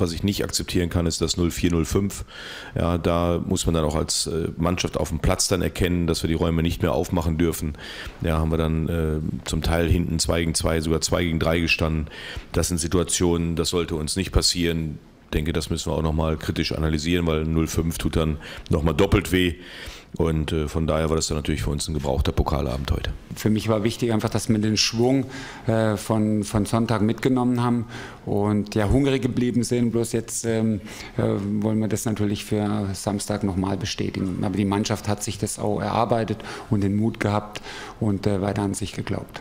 Was ich nicht akzeptieren kann, ist das 0405. Ja, da muss man dann auch als äh, Mannschaft auf dem Platz dann erkennen, dass wir die Räume nicht mehr aufmachen dürfen. Ja, haben wir dann äh, zum Teil hinten 2 gegen 2, sogar 2 gegen 3 gestanden. Das sind Situationen, das sollte uns nicht passieren. Denke, das müssen wir auch nochmal kritisch analysieren, weil 05 tut dann nochmal doppelt weh. Und äh, von daher war das dann natürlich für uns ein gebrauchter Pokalabend heute. Für mich war wichtig einfach, dass wir den Schwung äh, von, von Sonntag mitgenommen haben und ja hungrig geblieben sind. Bloß jetzt ähm, äh, wollen wir das natürlich für Samstag nochmal bestätigen. Aber die Mannschaft hat sich das auch erarbeitet und den Mut gehabt und äh, weiter an sich geglaubt.